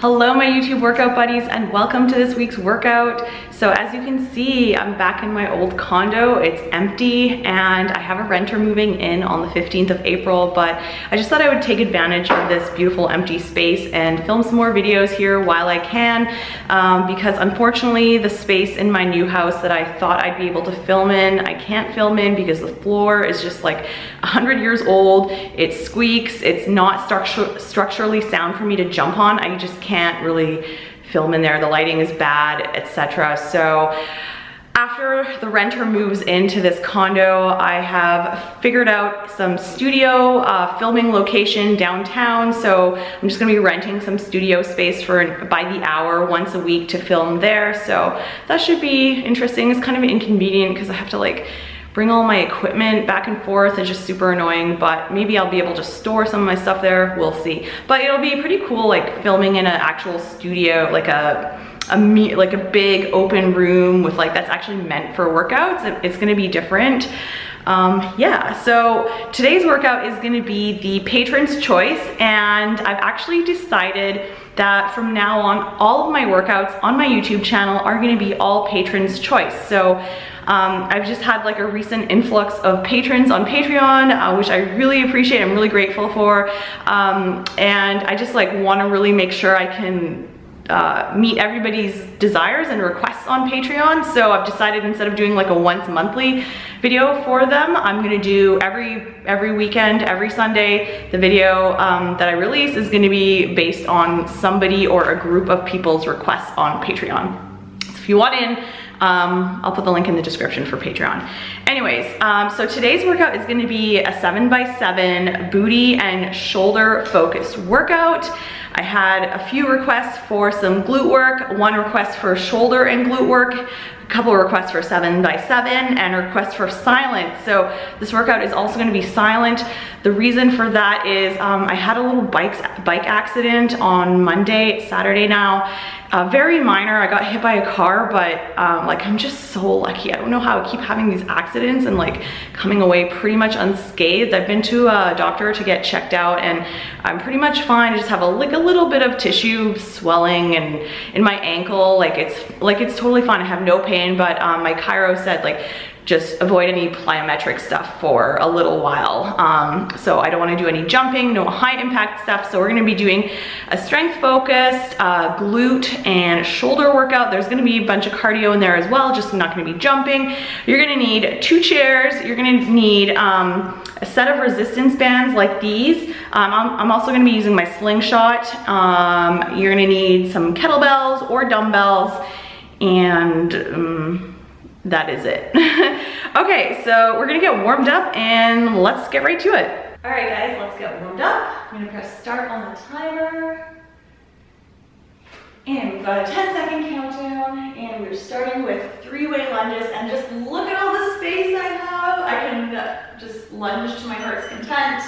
Hello my YouTube workout buddies and welcome to this week's workout. So as you can see, I'm back in my old condo. It's empty and I have a renter moving in on the 15th of April, but I just thought I would take advantage of this beautiful empty space and film some more videos here while I can um, because unfortunately the space in my new house that I thought I'd be able to film in, I can't film in because the floor is just like 100 years old. It squeaks, it's not structur structurally sound for me to jump on. I just can't can't really film in there. The lighting is bad, etc. So after the renter moves into this condo, I have figured out some studio uh, filming location downtown. So I'm just gonna be renting some studio space for by the hour once a week to film there. So that should be interesting. It's kind of inconvenient because I have to like bring all my equipment back and forth is just super annoying, but maybe I'll be able to store some of my stuff there, we'll see. But it'll be pretty cool like filming in an actual studio, like a, a like a big open room with like, that's actually meant for workouts. It's gonna be different. Um, yeah, so today's workout is gonna be the patron's choice and I've actually decided that from now on, all of my workouts on my YouTube channel are gonna be all patrons choice. So um, I've just had like a recent influx of patrons on Patreon, uh, which I really appreciate, I'm really grateful for. Um, and I just like wanna really make sure I can uh, meet everybody's desires and requests on Patreon. So I've decided instead of doing like a once monthly video for them, I'm gonna do every every weekend, every Sunday, the video um, that I release is gonna be based on somebody or a group of people's requests on Patreon. So if you want in, um, I'll put the link in the description for Patreon. Anyways, um, so today's workout is gonna be a seven by seven booty and shoulder focused workout. I had a few requests for some glute work, one request for shoulder and glute work, a couple requests for seven by seven, and requests for silent. So this workout is also gonna be silent. The reason for that is um, I had a little bike, bike accident on Monday, Saturday now, uh, very minor, I got hit by a car, but um, like I'm just so lucky. I don't know how I keep having these accidents and like coming away pretty much unscathed. I've been to a doctor to get checked out and I'm pretty much fine. I just have a, like a little bit of tissue swelling and in my ankle, like it's like it's totally fine. I have no pain, but um, my chiro said like just avoid any plyometric stuff for a little while. Um, so I don't wanna do any jumping, no high impact stuff. So we're gonna be doing a strength focused uh, glute and shoulder workout. There's gonna be a bunch of cardio in there as well, just not gonna be jumping. You're gonna need two chairs. You're gonna need um, a set of resistance bands like these. Um, I'm, I'm, also gonna be using my slingshot. Um, you're gonna need some kettlebells or dumbbells and um, that is it. okay, so we're gonna get warmed up and let's get right to it. All right guys, let's get warmed up. I'm gonna press start on the timer. And we've got a 10 second countdown and we're starting with three-way lunges and just look at all the space I have. I can uh, just lunge to my heart's content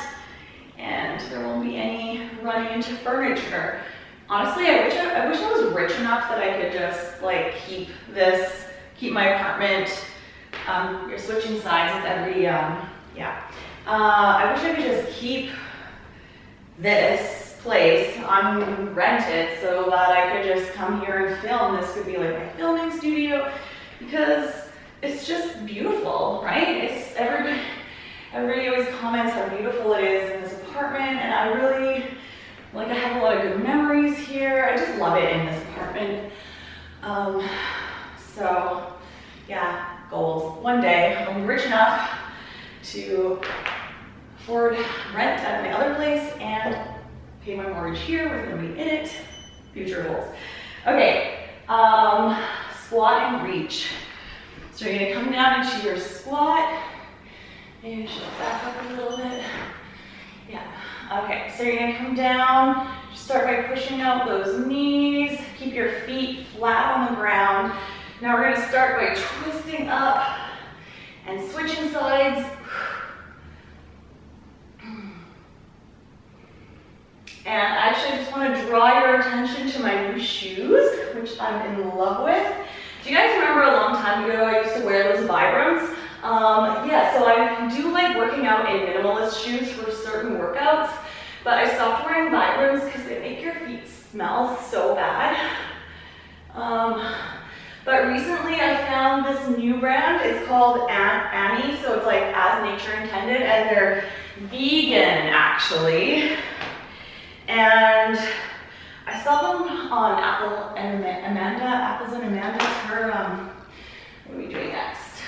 and there won't be any running into furniture. Honestly, I wish I, I wish I was rich enough that I could just like keep this keep my apartment. Um, you're switching sides with every, um, yeah. Uh, I wish I could just keep this place unrented so that I could just come here and film. This could be like my filming studio because it's just beautiful, right? It's everybody, everybody always comments how beautiful it is in this apartment and I really, like I have a lot of good memories here. I just love it in this apartment. Um, so yeah, goals. One day I'll be rich enough to afford rent at my other place and pay my mortgage here with nobody in it. Future goals. Okay, um, squat and reach. So you're gonna come down into your squat. Maybe shift back up a little bit. Yeah, okay, so you're gonna come down, just start by pushing out those knees, keep your feet flat on the ground, now we're gonna start by twisting up and switching sides. And I actually just wanna draw your attention to my new shoes, which I'm in love with. Do you guys remember a long time ago I used to wear those Vibrams? Um, yeah, so I do like working out in minimalist shoes for certain workouts, but I stopped wearing Vibrams because they make your feet smell so bad. Um, but recently I found this new brand. It's called ANI, so it's like as nature intended, and they're vegan actually. And I saw them on Apple and Amanda, Apples and Amanda's, her, um, what are we doing next?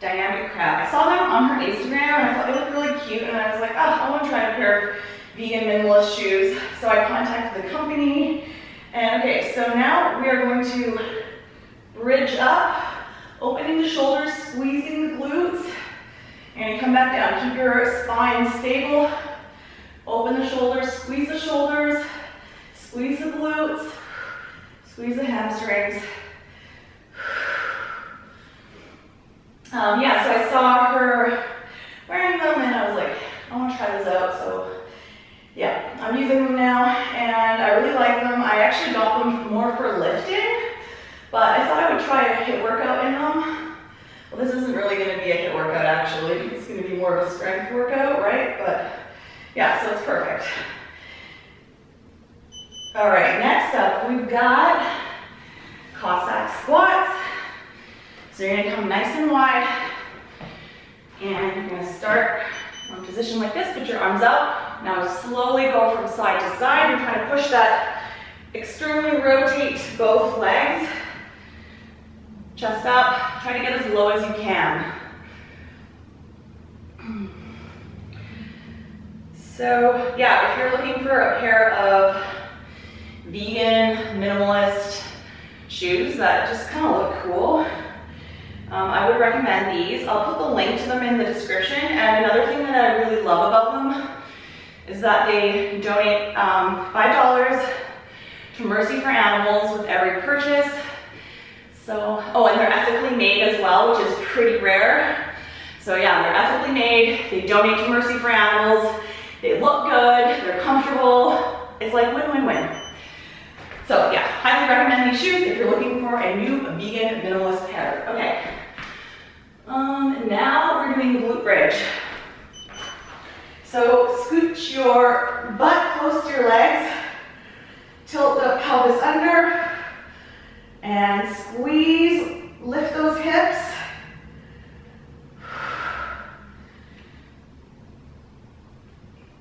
Dynamic Crab. I saw them on her Instagram and I thought they looked really cute and I was like, oh, I want to try a pair of vegan minimalist shoes. So I contacted the company and okay, so now we are going to bridge up, opening the shoulders, squeezing the glutes, and come back down. Keep your spine stable. Open the shoulders, squeeze the shoulders, squeeze the glutes, squeeze the hamstrings. Um, yeah, so I saw her wearing them and I was like, I want to try this out. So yeah, I'm using them now and I really like them. I actually got them more for lifting, but I thought I would try a HIIT workout in them. Well, this isn't really gonna be a HIIT workout actually. It's gonna be more of a strength workout, right? But yeah, so it's perfect. All right, next up, we've got Cossack squats. So you're gonna come nice and wide and you're gonna start in position like this, put your arms out. Now slowly go from side to side. You're trying to push that externally rotate both legs. Chest up, try to get as low as you can. So yeah, if you're looking for a pair of vegan, minimalist shoes that just kind of look cool, um, I would recommend these. I'll put the link to them in the description. And another thing that I really love about them is that they donate um, $5 to Mercy for Animals with every purchase. So, oh, and they're ethically made as well, which is pretty rare. So yeah, they're ethically made. They donate to Mercy for Animals. They look good, they're comfortable. It's like win-win-win. So yeah, highly recommend these shoes if you're looking for a new vegan minimalist pair. Okay. Um, now we're doing glute bridge. So scooch your butt close to your legs, tilt the pelvis under, and squeeze, lift those hips.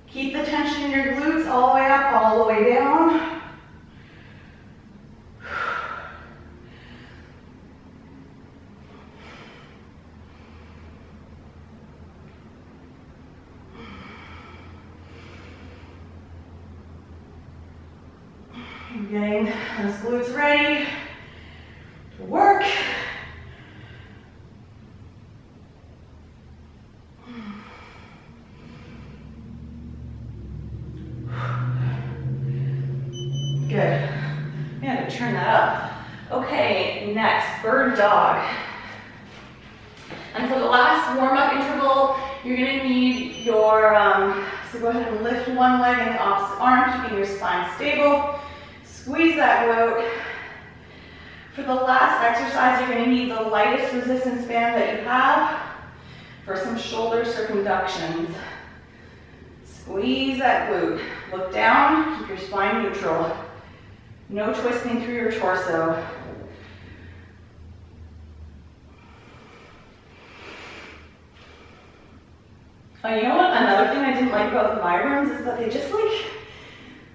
Keep the tension in your glutes all the way up, all the way down. Getting those glutes ready to work. Good. We had to turn that up. Okay, next, bird dog. And for the last warm-up interval, you're gonna need your, um, so go ahead and lift one leg and the opposite arm, keeping your spine stable. Squeeze that glute. For the last exercise, you're gonna need the lightest resistance band that you have for some shoulder circumductions. Squeeze that glute. Look down, keep your spine neutral. No twisting through your torso. Oh, you know what? Another thing I didn't like about the Vibrams is that they just like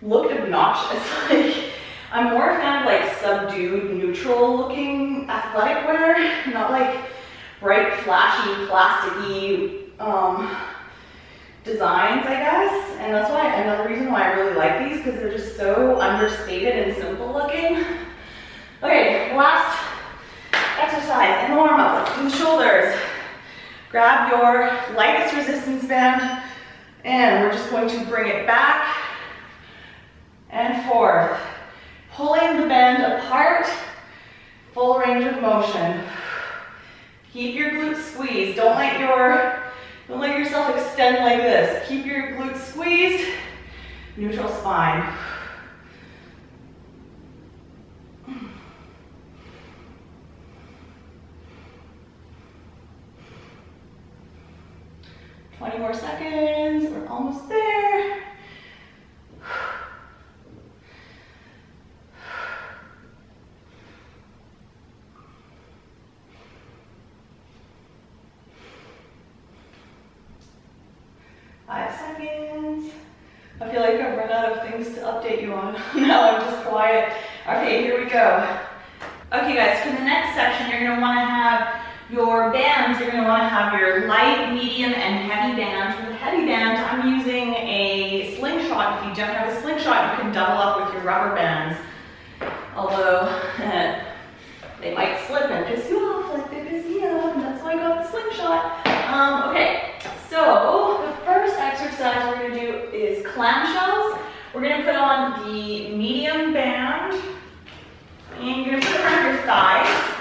looked obnoxious. like I'm more a fan of like subdued, neutral looking athletic wear, not like bright, flashy, plasticky um, designs, I guess. And that's why another reason why I really like these because they're just so understated and simple looking. Okay, last exercise in the warm up. Let's do the shoulders. Grab your lightest resistance band and we're just going to bring it back and forth pulling the bend apart, full range of motion. Keep your glutes squeezed. Don't let your don't let yourself extend like this. Keep your glutes squeezed, neutral spine. 20 more seconds, we're almost there. Five seconds. I feel like I've run out of things to update you on. now I'm just quiet. Okay, here we go. Okay guys, for the next section, you're gonna wanna have your bands, you're gonna wanna have your light, medium, and heavy band. For the heavy band, I'm using a slingshot. If you don't have a slingshot, you can double up with your rubber bands. Although, they might slip and piss you off like they piss me off, and that's why I got the slingshot. Um, okay, so the first exercise we're gonna do is clamshells. We're gonna put on the medium band, and you're gonna put it around your thighs.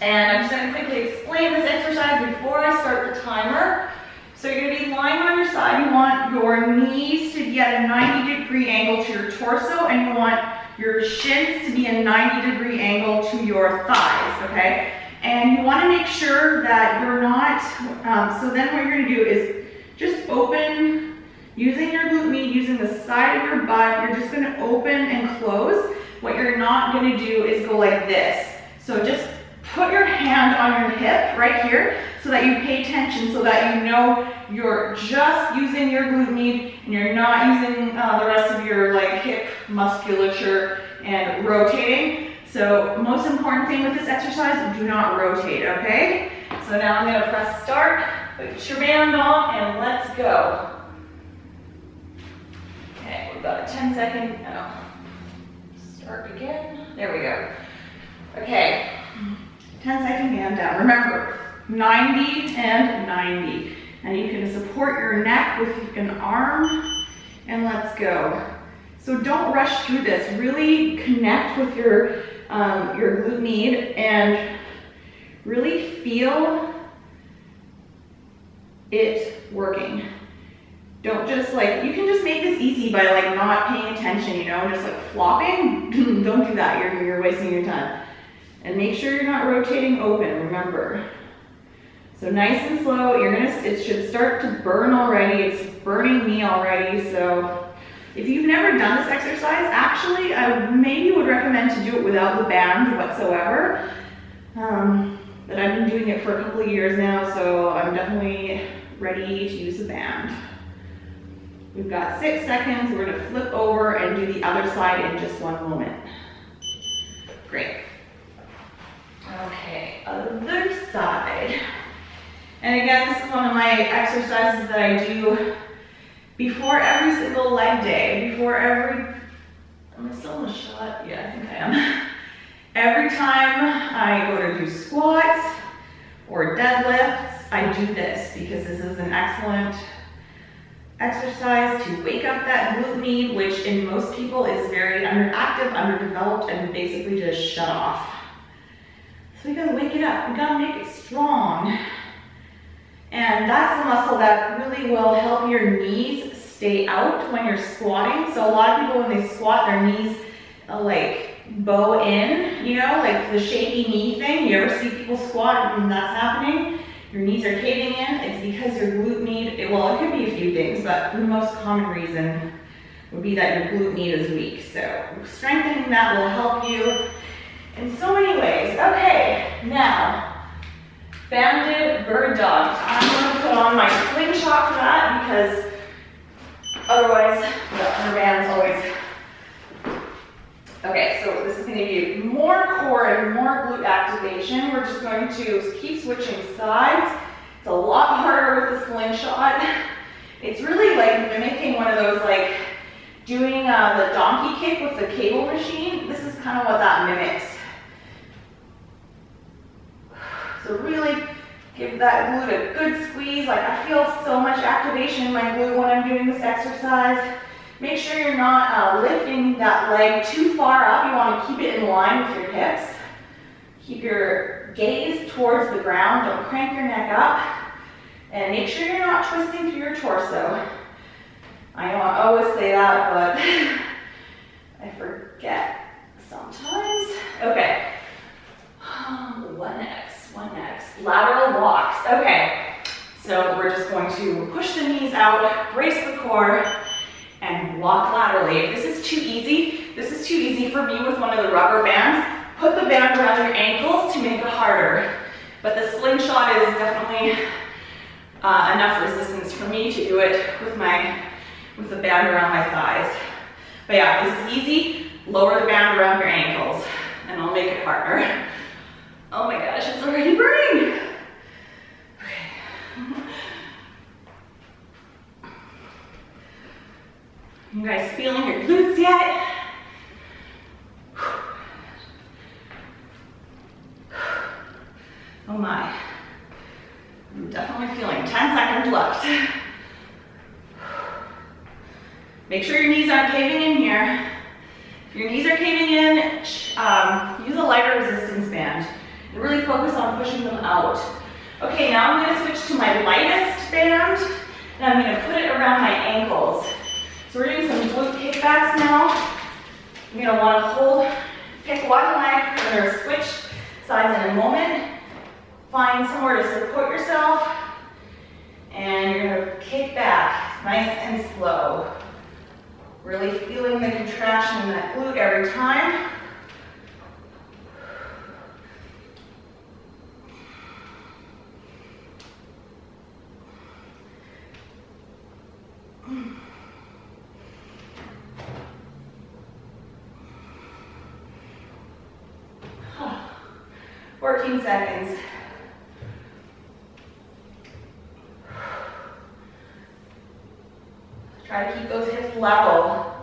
And I'm just gonna quickly explain this exercise before I start the timer. So you're gonna be lying on your side. You want your knees to be at a 90 degree angle to your torso, and you want your shins to be a 90 degree angle to your thighs, okay? And you wanna make sure that you're not, um, so then what you're gonna do is just open, using your glute med, using the side of your butt, you're just gonna open and close. What you're not gonna do is go like this. So just put your hand on your hip right here so that you pay attention so that you know you're just using your glute med and you're not using uh, the rest of your like hip musculature and rotating. So most important thing with this exercise, do not rotate, okay? So now I'm gonna press start, put your band on and let's go. Okay, we've got a 10 second, oh, start again. There we go. Okay, 10 second band down. Remember, 90 and 90. And you can support your neck with an arm and let's go. So don't rush through this. Really connect with your, um, your glute med and really feel it working. Don't just like, you can just make this easy by like not paying attention, you know, just like flopping. don't do that, you're, you're wasting your time. And make sure you're not rotating open, remember. So nice and slow, you're gonna, it should start to burn already. It's burning me already, so if you've never done this exercise, actually, I maybe would recommend to do it without the band whatsoever. Um, but I've been doing it for a couple of years now, so I'm definitely ready to use the band. We've got six seconds. We're gonna flip over and do the other side in just one moment. Great. Okay, other side. And again, this is one of my exercises that I do before every single leg day, before every, am I still in the shot? Yeah, I think I am. Every time I go to do squats or deadlifts, I do this because this is an excellent exercise to wake up that glute med, which in most people is very underactive, underdeveloped, and basically just shut off. So we gotta wake it up. We gotta make it strong. And that's the muscle that really will help your knees stay out when you're squatting. So a lot of people, when they squat, their knees uh, like bow in, you know, like the shaky knee thing. You ever see people squat and that's happening? Your knees are caving in. It's because your glute med, it, well, it could be a few things, but the most common reason would be that your glute med is weak. So strengthening that will help you in so many ways. Okay, now, banded bird dog. I'm gonna put on my slingshot for that because otherwise the under band's always Okay, so this is to be more core and more glute activation. We're just going to keep switching sides. It's a lot harder with the slingshot. It's really like mimicking one of those like doing uh, the donkey kick with the cable machine. This is kind of what that mimics. So really give that glute a good squeeze. Like I feel so much activation in my glute when I'm doing this exercise. Make sure you're not uh, lifting that leg too far up. You want to keep it in line with your hips. Keep your gaze towards the ground. Don't crank your neck up. And make sure you're not twisting through your torso. I know I always say that, but I forget sometimes. Okay. What next? What next? Lateral walks. Okay. So we're just going to push the knees out, brace the core, and walk laterally. If this is too easy, this is too easy for me with one of the rubber bands, put the band around your ankles to make it harder. But the slingshot is definitely uh, enough resistance for me to do it with my with the band around my thighs. But yeah, this is easy. Lower the band around your ankles and I'll make it harder. Oh my gosh, it's already burning. Okay. You guys feeling your glutes yet? Oh my. I'm definitely feeling 10 seconds left. Make sure your knees aren't caving in here. If your knees are caving in, um, use a lighter resistance band and really focus on pushing them out. Okay, now I'm gonna switch to my lightest band and I'm gonna put it around my ankles. So we're doing some glute kickbacks now. You're gonna wanna hold, pick one leg, we're gonna switch sides in a moment. Find somewhere to support yourself and you're gonna kick back, nice and slow. Really feeling the contraction in that glute every time. Fourteen seconds. Try to keep those hips level.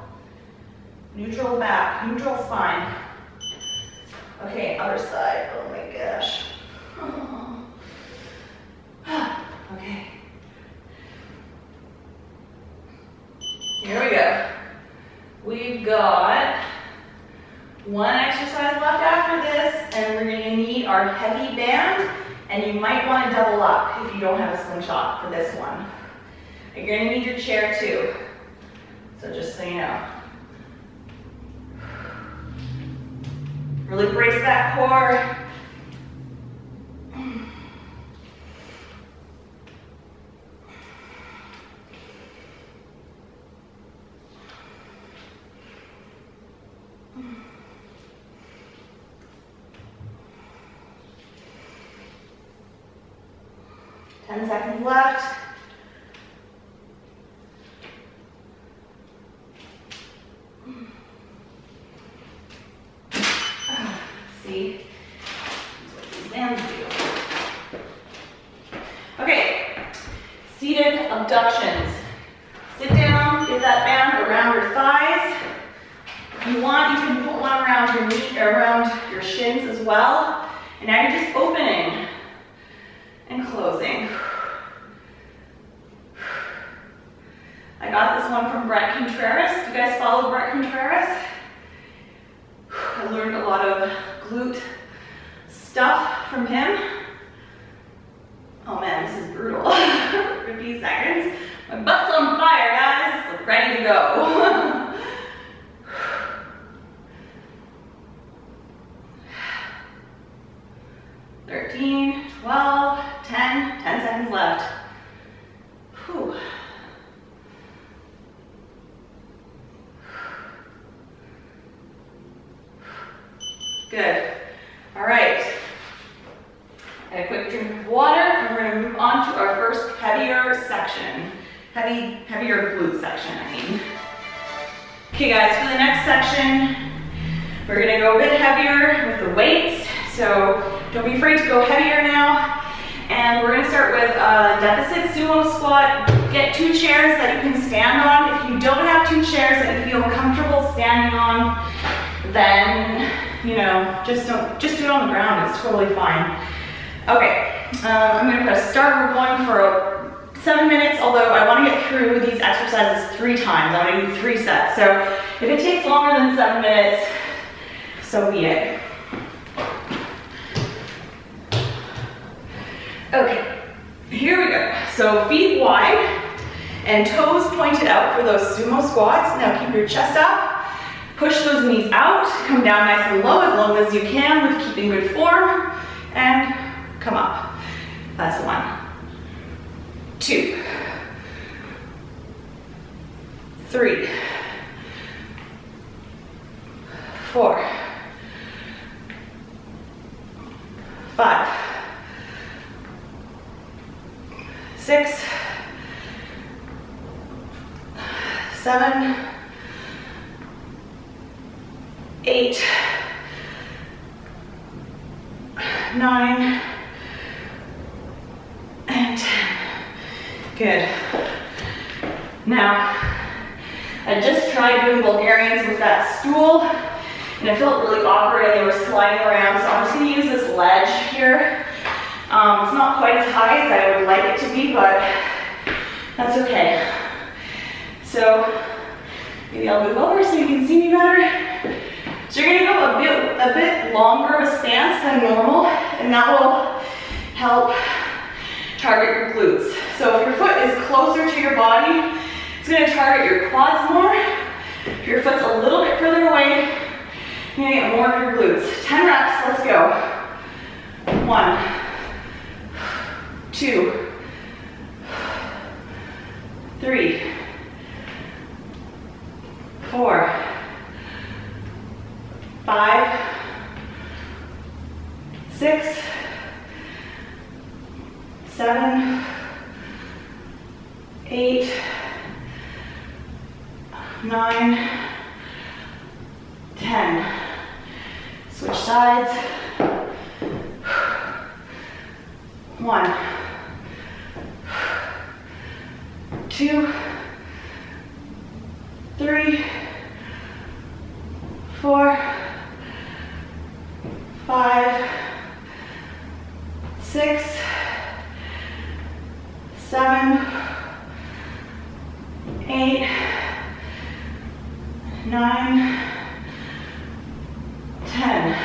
Neutral back, neutral spine. Okay, other side. Oh my gosh. okay. Here we go. We've got one exercise left after this, and we're gonna need our heavy band, and you might wanna double up if you don't have a slingshot for this one. You're gonna need your chair too. So just so you know. Really brace that core. Ten seconds left. See? That's what these bands do. Okay, seated abductions. Sit down, get that band around your thighs. If you want, you can put one around your knee, around your shins as well. And now you're just opening and closing. I got this one from Bret Contreras. Do you guys follow Bret Contreras? I learned a lot of glute stuff from him. Oh man, this is brutal. 50 seconds. My butt's on fire, guys. It's ready to go. Thirteen, twelve, ten, ten seconds left. Whew. Good. All right. And a quick drink of water, and we're gonna move on to our first heavier section. Heavy, heavier glute section, I mean. Okay guys, for the next section, we're gonna go a bit heavier with the weights. So don't be afraid to go heavier now. And we're gonna start with a deficit sumo squat. Get two chairs that you can stand on. If you don't have two chairs that you feel comfortable standing on, then you know, just don't, just do it on the ground. It's totally fine. Okay, um, I'm gonna press start. We're going for seven minutes, although I wanna get through these exercises three times. I wanna do three sets. So if it takes longer than seven minutes, so be it. Okay, here we go. So feet wide and toes pointed out for those sumo squats. Now keep your chest up. Push those knees out, come down nice and low as long as you can with keeping good form, and come up. That's one, two, three, four, five, six, seven, eight, nine, and 10. Good. Now, I just tried doing Bulgarians with that stool, and it felt really awkward and they were sliding around, so I'm just gonna use this ledge here. Um, it's not quite as high as I would like it to be, but that's okay. So, maybe I'll move over so you can see me better. So you're gonna go a bit, a bit longer of a stance than normal, and that will help target your glutes. So if your foot is closer to your body, it's gonna target your quads more. If your foot's a little bit further away, you're gonna get more of your glutes. 10 reps, let's go. One, two, three, four, five, six, seven, eight, nine, ten. Switch sides. One, two, three, four, five, six, seven, eight, nine, ten.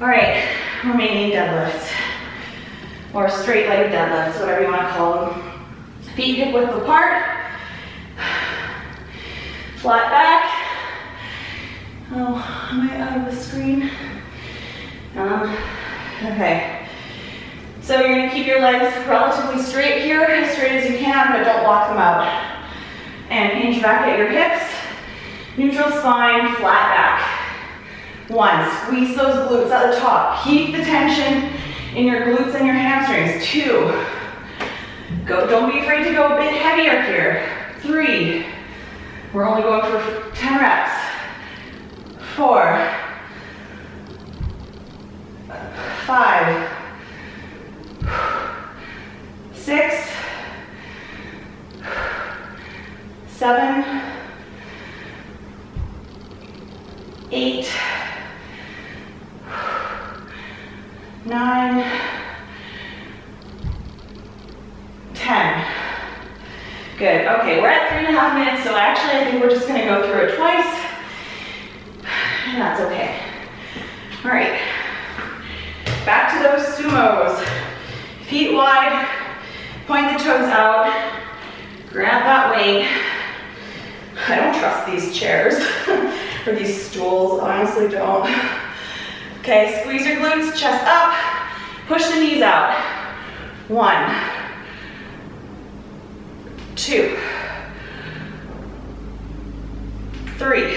All right, Romanian deadlifts or straight legged deadlifts, whatever you want to call them. Feet hip width apart, flat back. Oh, am I out of the screen? Um, okay. So you're gonna keep your legs relatively straight here, as straight as you can, but don't lock them out. And hinge back at your hips, neutral spine, flat back. One, squeeze those glutes at the top. Keep the tension in your glutes and your hamstrings. Two, go, don't be afraid to go a bit heavier here. Three, we're only going for 10 reps. Four, five, six, seven, eight, nine, ten. Good, okay, we're at three and a half minutes, so actually I think we're just gonna go through it twice, that's okay. All right, back to those sumos. Feet wide, point the toes out, grab that weight. I don't trust these chairs or these stools, honestly don't. Okay, squeeze your glutes, chest up, push the knees out. One, two, three,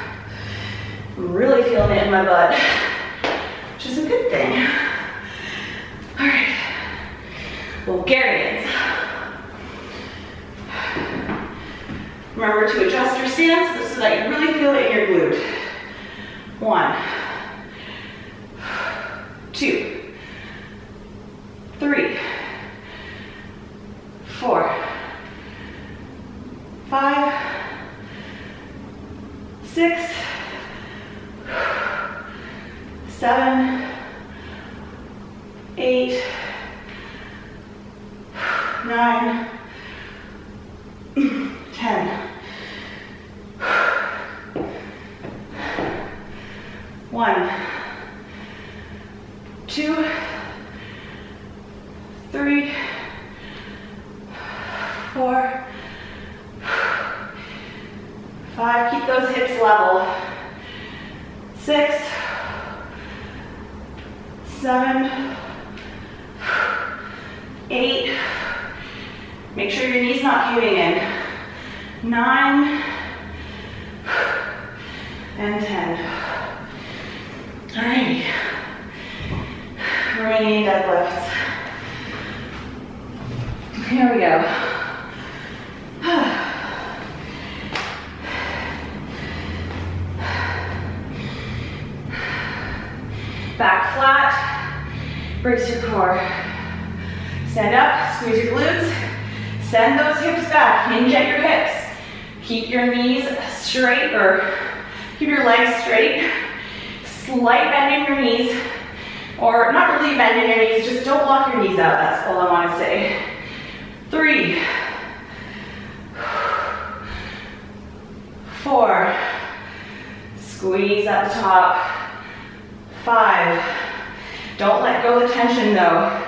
Really feeling it in my butt, which is a good thing. All right, Bulgarians. Remember to adjust your stance so that you really feel it in your glute. One, two, three, four, five, six, seven, eight, nine, ten. One, two, three, four, five, keep those hips level, six, seven, eight, make sure your knee's not caving in, nine, and 10. Alrighty. Romanian deadlifts. Here we go. Back flat, brace your core. Stand up, squeeze your glutes, send those hips back, hinge at your hips. Keep your knees straight or keep your legs straight. Slight bend in your knees, or not really bend in your knees, just don't lock your knees out, that's all I wanna say. Three, four, squeeze at the top, five, don't let go of the tension though,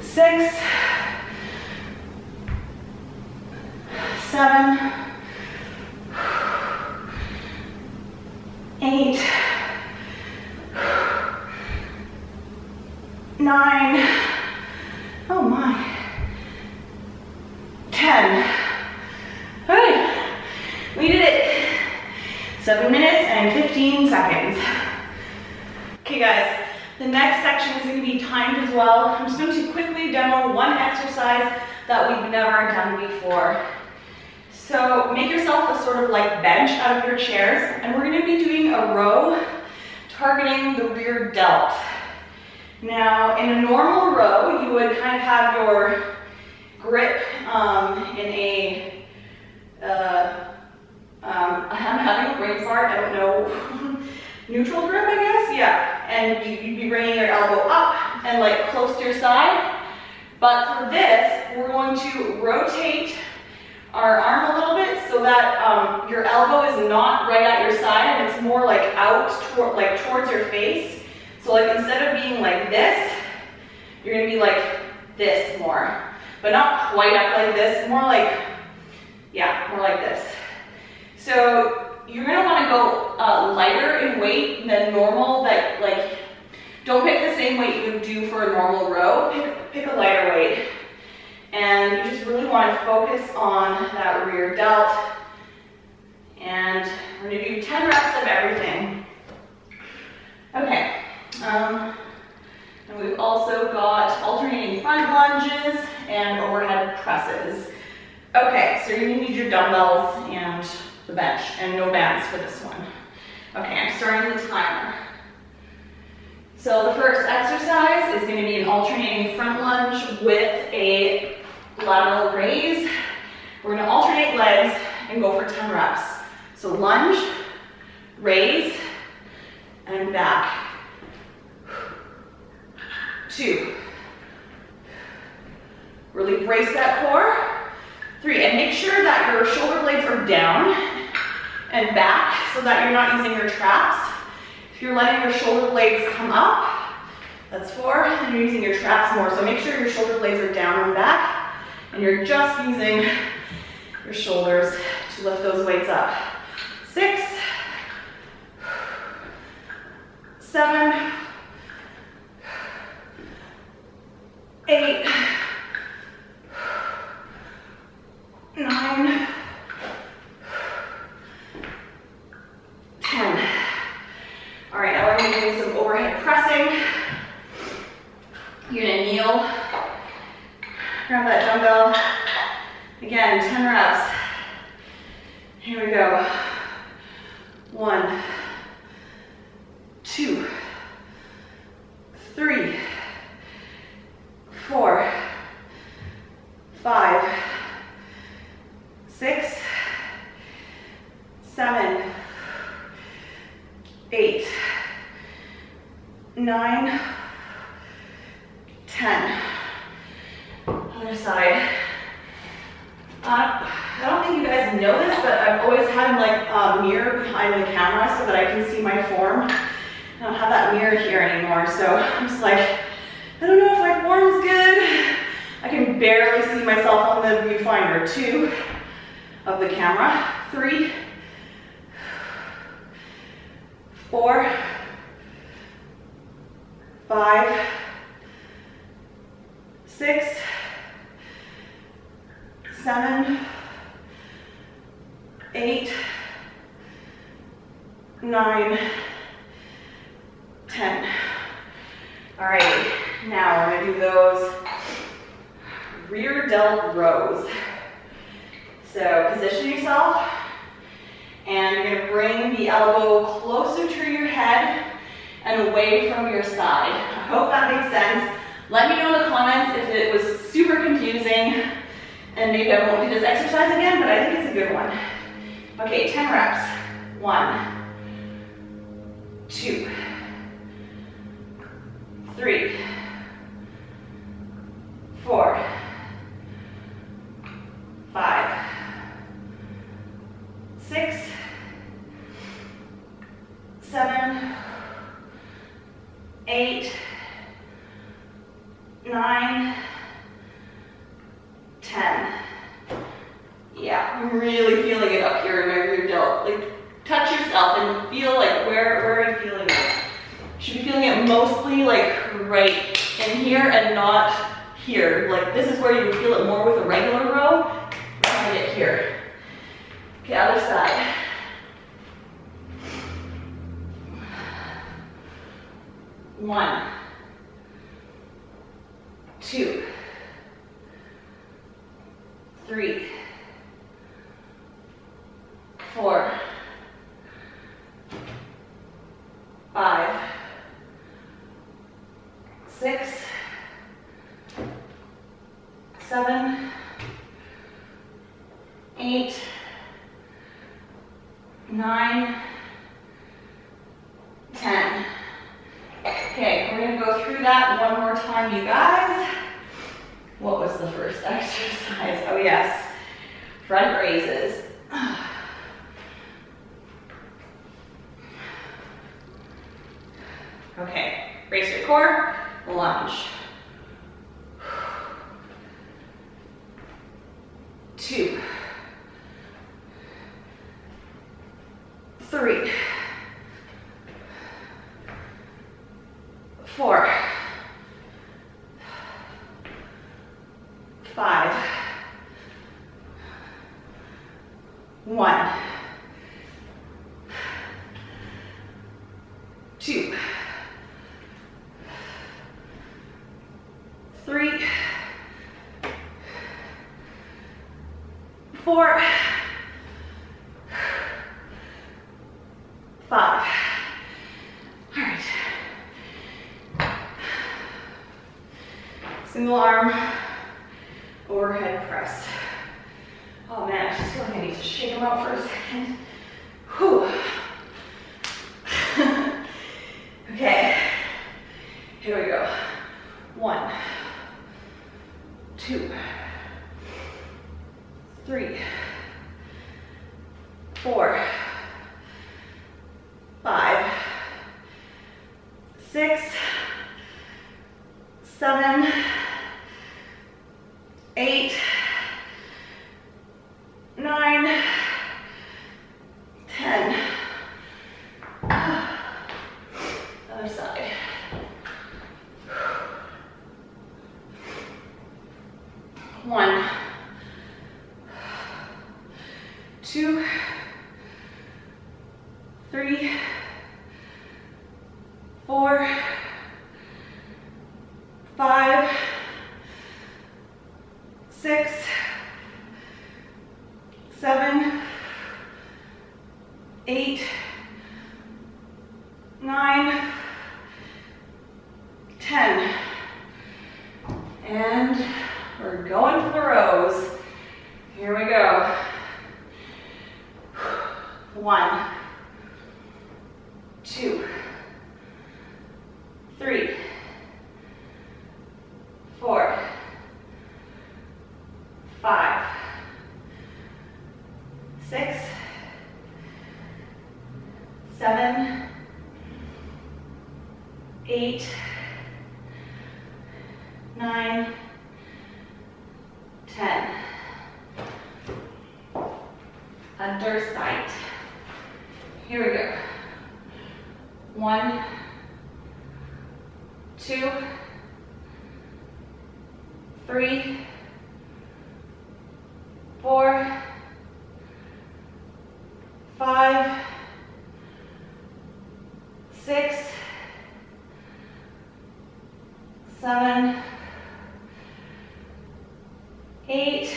six, seven, eight, nine, oh my, 10. All right, we did it. Seven minutes and 15 seconds. Okay guys, the next section is gonna be timed as well. I'm just going to quickly demo one exercise that we've never done before. So make yourself a sort of like bench out of your chairs and we're gonna be doing a row targeting the rear delt. Now in a normal row, you would kind of have your grip um, in a, uh, um, I'm having a brain fart, I don't know, neutral grip I guess, yeah. And you'd be bringing your elbow up and like close to your side. But for this, we're going to rotate our arm a little bit so that um, your elbow is not right at your side and it's more like out toward, like towards your face. So like instead of being like this, you're gonna be like this more, but not quite up like this, more like, yeah, more like this. So you're gonna wanna go uh, lighter in weight than normal, that like, don't pick the same weight you would do for a normal row, pick, pick a lighter weight. And you just really want to focus on that rear delt. And we're to do 10 reps of everything. Okay. Um, and we've also got alternating front lunges and overhead presses. Okay, so you're gonna need your dumbbells and the bench, and no bands for this one. Okay, I'm starting the timer. So the first exercise is gonna be an alternating front lunge with a lateral raise. We're gonna alternate legs and go for 10 reps. So lunge, raise, and back. Two. Really brace that core. Three, and make sure that your shoulder blades are down and back so that you're not using your traps. If you're letting your shoulder blades come up, that's four, and you're using your traps more. So make sure your shoulder blades are down and back and you're just using your shoulders to lift those weights up. Six, seven, eight, nine, ten. All right, now we're gonna do some overhead pressing. You're gonna kneel Grab that dumbbell. Again, 10 reps. Here we go. One, two, three, four, five, six, seven, eight, nine, ten other side. Uh, I don't think you guys know this, but I've always had like a mirror behind the camera so that I can see my form. I don't have that mirror here anymore, so I'm just like, I don't know if my form's good. I can barely see myself on the viewfinder. Two of the camera. Three, four, five, six, seven, eight, nine, ten. All right, now we're gonna do those rear delt rows. So position yourself and you're gonna bring the elbow closer to your head and away from your side. I hope that makes sense. Let me know in the comments if it was super confusing and maybe I won't do this exercise again, but I think it's a good one. Okay, 10 reps. One, two, three, four, five, six, seven, eight, nine, ten. Yeah, I'm really feeling it up here in my rear delt. Like, touch yourself and feel like, where, where are you feeling it? Should be feeling it mostly like right in here and not here. Like, this is where you would feel it more with a regular row. It here. Okay, other side. One, two, three, four, five, six, seven, eight, nine, ten. Okay, we're gonna go through that one more time, you guys. What was the first exercise? Oh yes, front raises. Okay, raise your core, lunge. Two, three, four, five, one, two, three, four, five. All right. Single arm overhead press. Oh man, I just feel like I need to shake them out for a second. Whew. okay, here we go. One, two, three, four, five, six, seven, eight,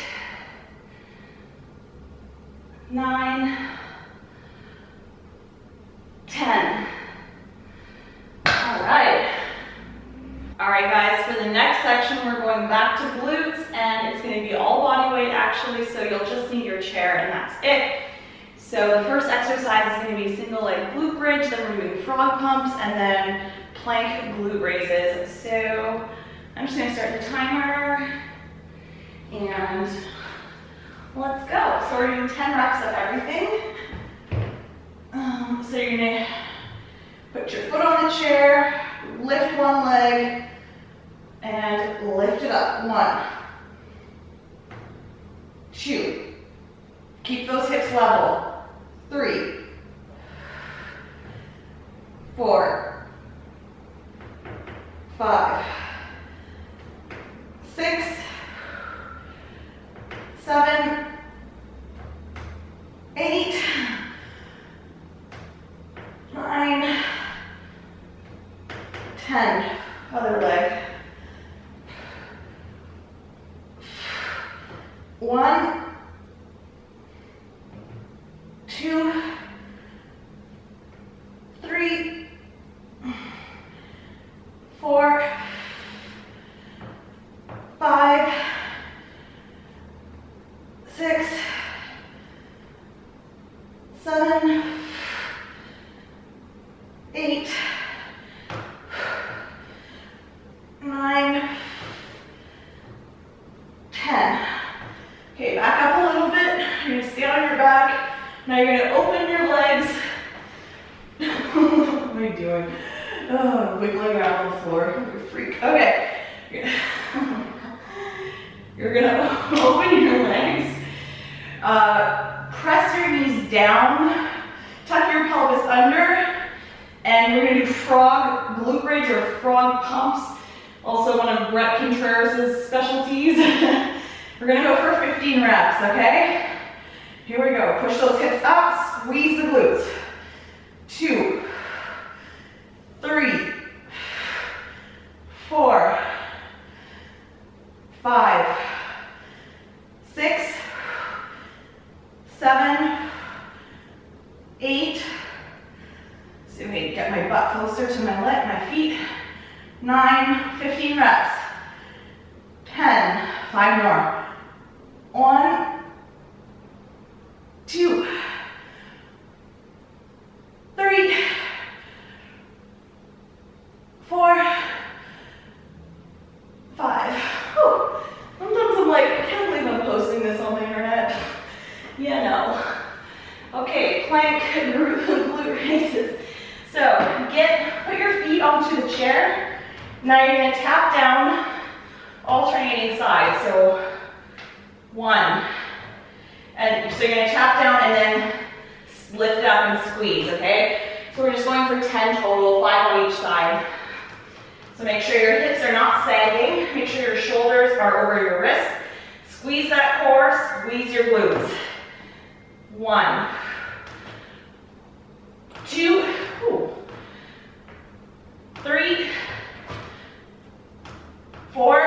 nine, ten. All right. All right, guys, for the next section, we're going back to glutes, and it's gonna be all body weight, actually, so you'll just need your chair, and that's it. So the first exercise is gonna be single leg glute bridge, then we're doing frog pumps, and then plank glute raises. So I'm just gonna start the timer, and let's go. So we're doing 10 reps of everything. Um, so you're gonna put your foot on the chair, lift one leg, and lift it up. One, two, keep those hips level three, four, five, six, seven, eight, nine, ten. Other leg. One, two, three, four, five, six, seven, eight, nine, ten. Okay, back up a little bit. You're gonna stay on your back. Now you're gonna open your legs. what are you doing? Oh, wiggling around on the floor. You're a freak. Okay. You're gonna open your legs. Uh, press your knees down. Tuck your pelvis under. And we're gonna do frog glute bridge or frog pumps. Also one of Bret Contreras' specialties. we're gonna go for 15 reps, okay? Here we go. Push those hips up, squeeze the glutes. Two, three, four, five, six, seven, eight. So wait, get my butt closer to my leg, my feet. Nine, 15 reps. 10, five more. One, two, three, four, five. Whew. Sometimes I'm like, I can't believe I'm posting this on the internet. Yeah, no. Okay, plank and glute raises. So get, put your feet onto the chair. Now you're gonna tap down, alternating sides. So one, and so you're gonna tap down and then lift up and squeeze, okay? So we're just going for 10 total, five on each side. So make sure your hips are not sagging. Make sure your shoulders are over your wrists. Squeeze that core, squeeze your glutes. One, two, three, four,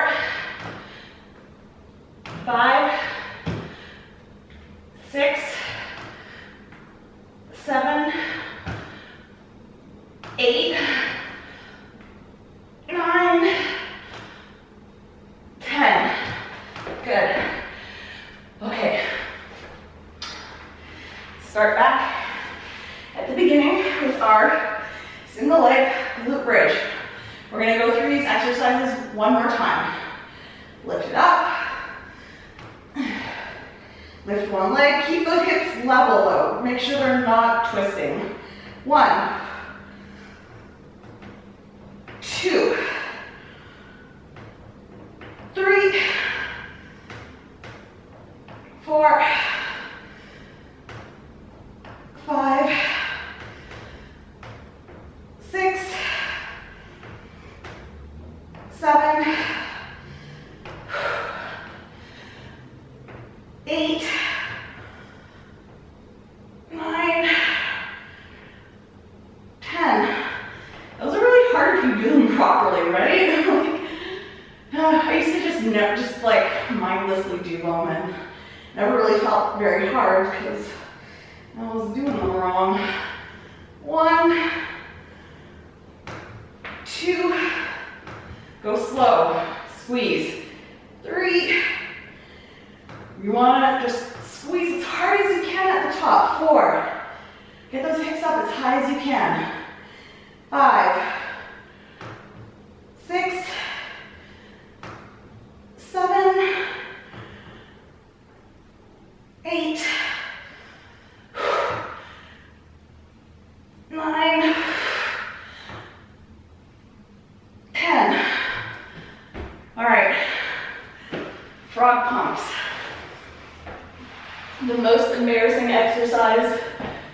The most embarrassing exercise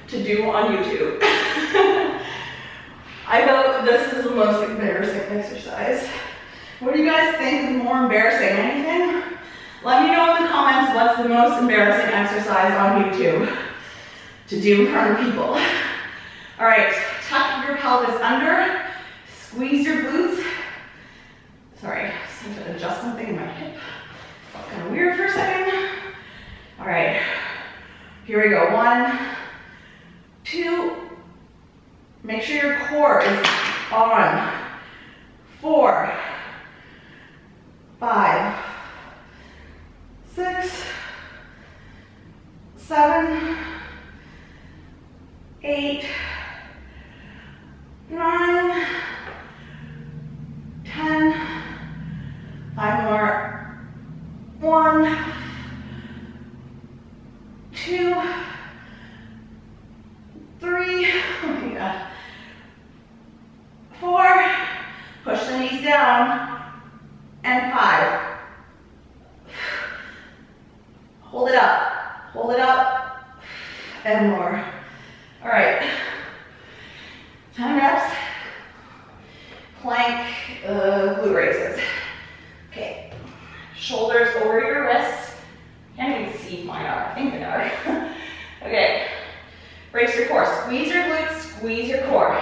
to do on YouTube. I vote this is the most embarrassing exercise. What do you guys think is more embarrassing? Anything? Let me know in the comments what's the most embarrassing exercise on YouTube to do in front of people. All right, tuck your pelvis under, squeeze your glutes. Sorry, I just need to adjust something in my hip. Felt kind of weird for a second. All right, here we go. One, two, make sure your core is on. Four, five, six, seven, eight, nine, ten, five more, one, two, three, oh my god, four, push the knees down, and five. Hold it up, hold it up, and more. All right, 10 reps, plank, uh, glute raises. Okay, shoulders over your wrists. Can't even see if mine are, I think they are. okay, brace your core, squeeze your glutes, squeeze your core.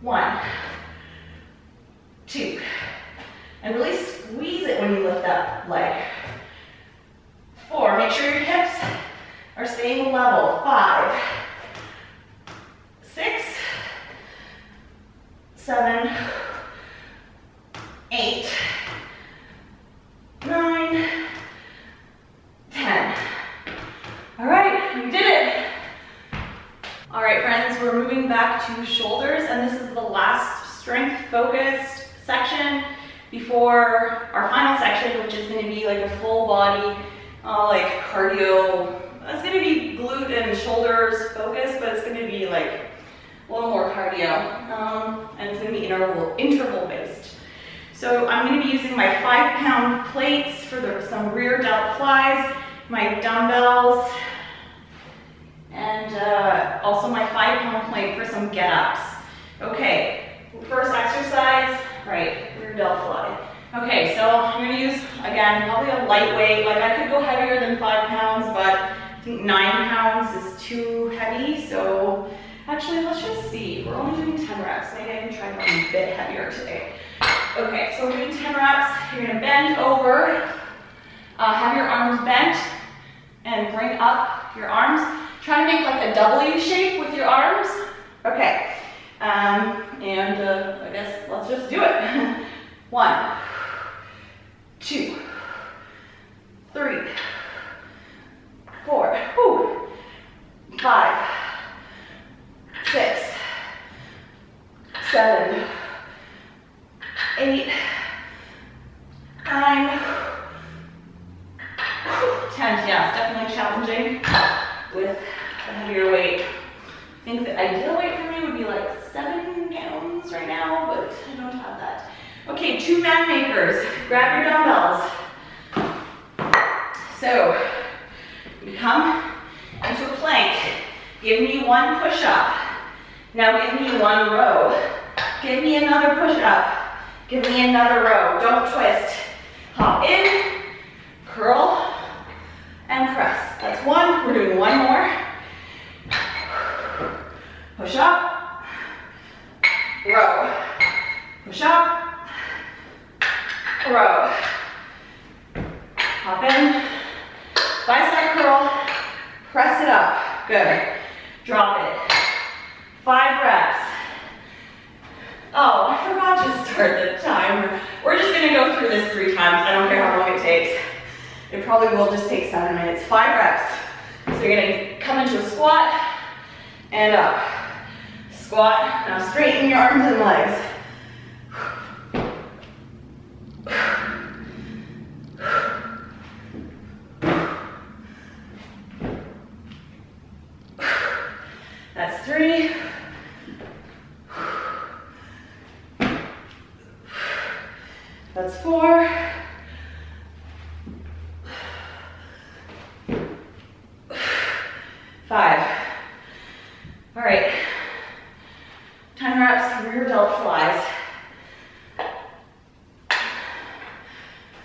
One, two, and really squeeze it when you lift that leg. Four, make sure your hips are staying level. Five, six, seven, eight, nine, ten. All right, you did it. All right, friends, we're moving back to shoulders, and this is the last strength-focused section before our final section, which is gonna be like a full body, uh, like cardio. It's gonna be glute and shoulders focused, but it's gonna be like a little more cardio, um, and it's gonna be interval, interval based. So I'm gonna be using my five pound plates for the, some rear delt flies, my dumbbells, and uh, also my five pound plate for some get ups. Okay, first exercise, right, rear delt fly. Okay, so I'm gonna use, again, probably a lightweight, like I could go heavier than five pounds, but I think nine pounds is too heavy, so actually let's just see. We're only doing 10 reps, maybe I can try going a bit heavier today. Okay, so we're doing 10 reps, you're gonna bend over, uh, have your arms bent, and bring up your arms. Try to make like a W shape with your arms. Okay, um, and uh, I guess let's just do it. One, two, three, four, whew, five, six, seven, eight, nine, ten. Yeah, it's definitely challenging with a heavier weight. I think the ideal weight for me would be like seven pounds right now, but I don't have that. Okay, two man makers. Grab your dumbbells. So, you come into a plank. Give me one push up. Now give me one row. Give me another push up. Give me another row. Don't twist. Hop in, curl, and press. That's one. We're doing one more. Push up, row. Push up, row. Hop in, bicep curl, press it up, good. Drop it, five reps. Oh, I forgot to start the timer. We're just gonna go through this three times. I don't care how long it takes. It probably will just take seven minutes. Five reps. So you're gonna come into a squat and up. Squat, now straighten your arms and legs. That's three. That's four. Five. All right unwraps rear delt flies.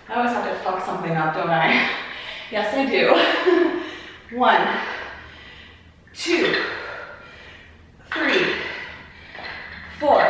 I always have to fuck something up, don't I? Yes, I do. One, two, three, four,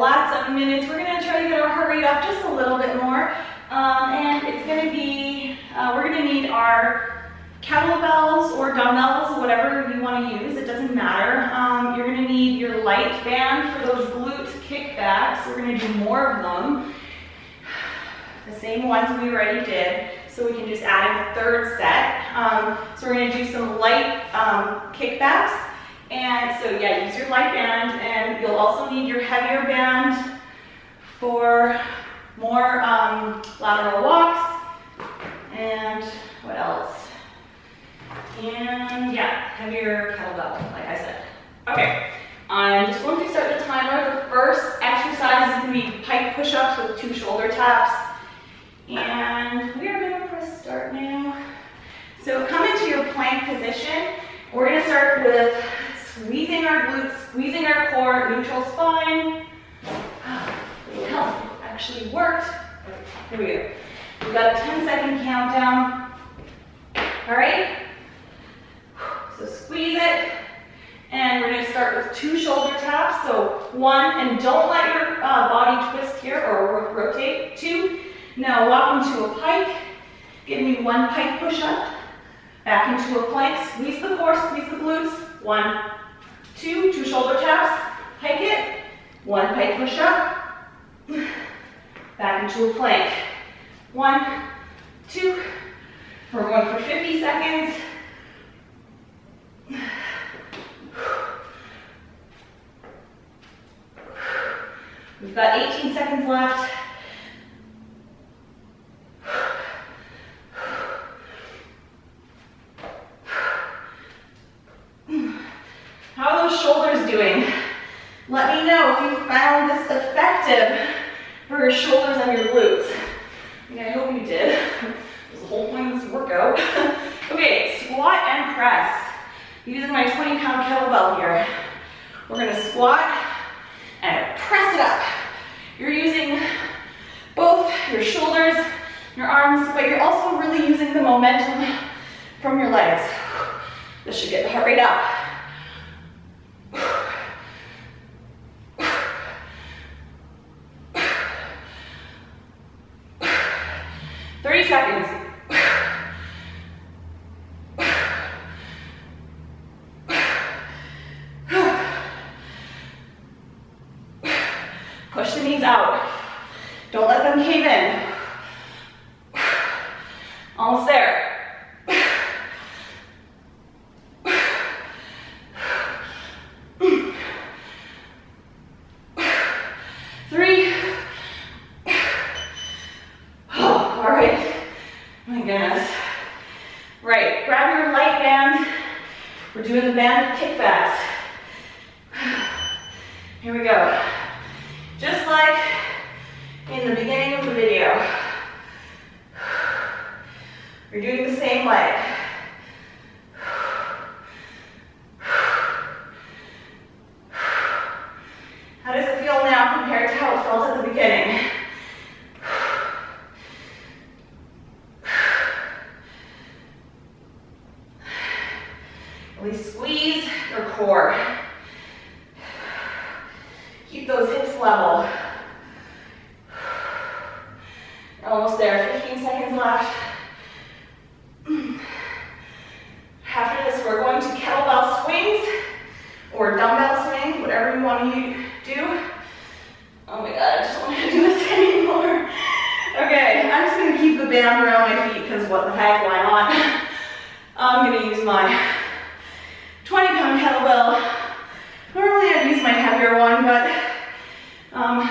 last of minutes. We're gonna try to get our heart rate up just a little bit more. Um, and it's gonna be, uh, we're gonna need our kettlebells or dumbbells, whatever you wanna use, it doesn't matter. Um, you're gonna need your light band for those glute kickbacks. We're gonna do more of them. The same ones we already did so we can just add in a third set. Um, so we're gonna do some light um, kickbacks and so yeah, use your light band, and you'll also need your heavier band for more um, lateral walks. And what else? And yeah, heavier kettlebell, like I said. Okay, I'm just going to start the timer. The first exercise is to be pike push-ups with two shoulder taps. And we are going to press start now. So come into your plank position. We're going to start with squeezing our glutes, squeezing our core, neutral spine. Help. Actually worked. Here we go. We've got a 10 second countdown. All right? So squeeze it. And we're gonna start with two shoulder taps. So one, and don't let your uh, body twist here or rotate. Two, now walk into a pike. Give me one pike push up. Back into a plank. Squeeze the core, squeeze the glutes. One, two, two shoulder taps. Pike it. One pike push up. Back into a plank. One, two. We're going for 50 seconds. We've got 18 seconds left. Keep those hips level. You're almost there, 15 seconds left. After this, we're going to kettlebell swings or dumbbell swings, whatever you want to do. Oh my God, I just don't want to do this anymore. Okay, I'm just gonna keep the band around my feet because what the heck, why not? I'm gonna use my 20 pound kettlebell. Normally I'd use my heavier one, but um,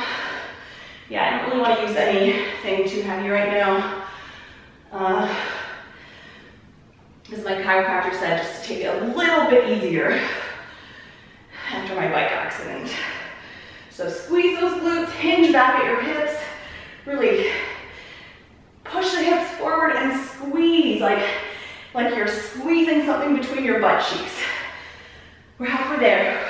yeah, I don't really want to use anything too heavy right now. Uh, as my chiropractor said, just take it a little bit easier after my bike accident. So squeeze those glutes, hinge back at your hips, really push the hips forward and squeeze like, like you're squeezing something between your butt cheeks. We're halfway there.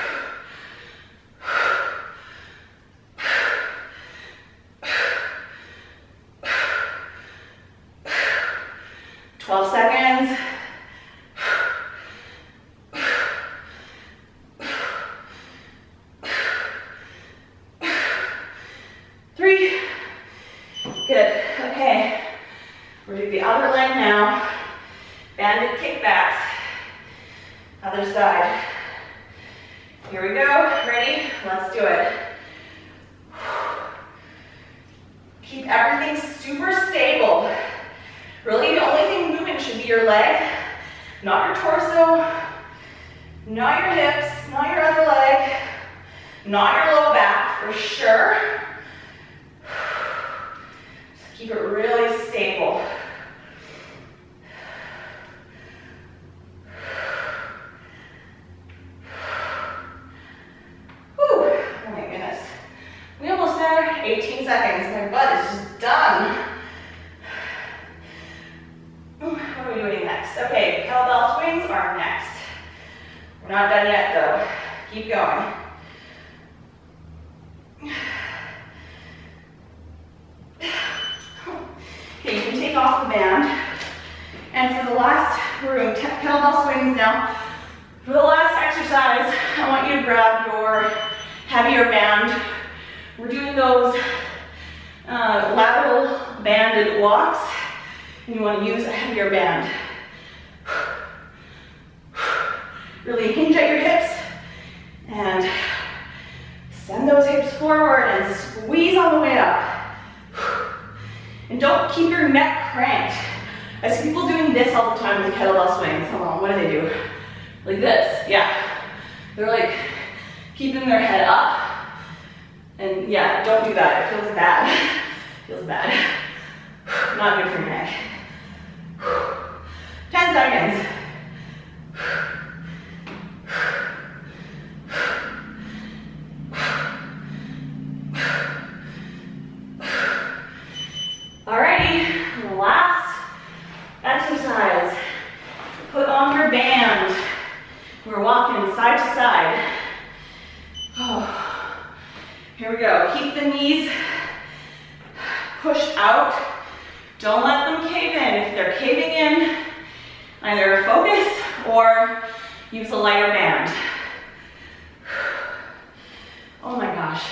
Oh my gosh.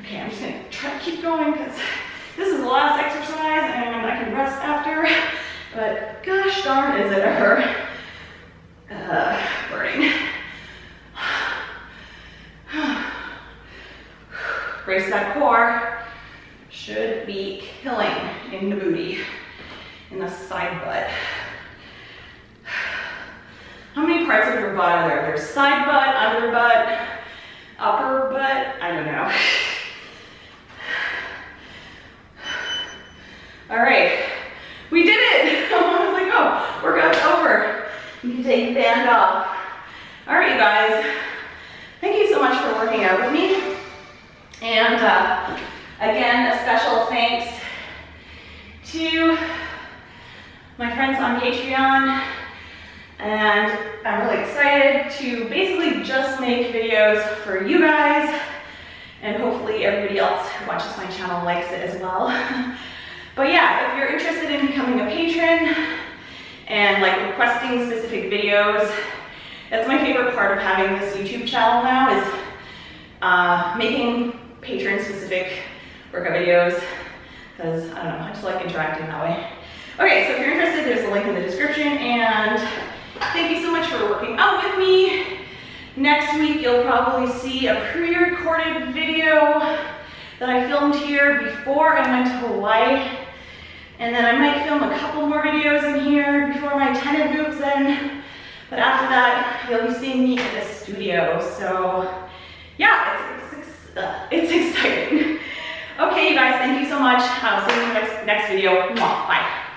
Okay, I'm just gonna try to keep going because this is the last exercise and I can rest after, but gosh darn is it hurt. Uh, burning. Brace that core. Should be killing in the booty, in the side butt. How many parts of your butt are there? There's side butt, under butt, upper butt, I don't know. All right, we did it. I was like, oh, workout's over. You can take the band off. All right, you guys, thank you so much for working out with me. And uh, again, a special thanks to my friends on Patreon. And I'm really excited to basically just make videos for you guys. And hopefully everybody else who watches my channel likes it as well. but yeah, if you're interested in becoming a patron and like requesting specific videos, that's my favorite part of having this YouTube channel now is uh, making patron specific workout videos because I don't know, I just like interacting that way. Okay, so if you're interested, there's a link in the description and thank you so much for working out with me. Next week, you'll probably see a pre-recorded video that I filmed here before I went to Hawaii. And then I might film a couple more videos in here before my tenant moves in. But after that, you'll be seeing me in the studio. So yeah, it's uh, it's exciting. Okay, you guys, thank you so much. I'll see you in the next, next video. Bye.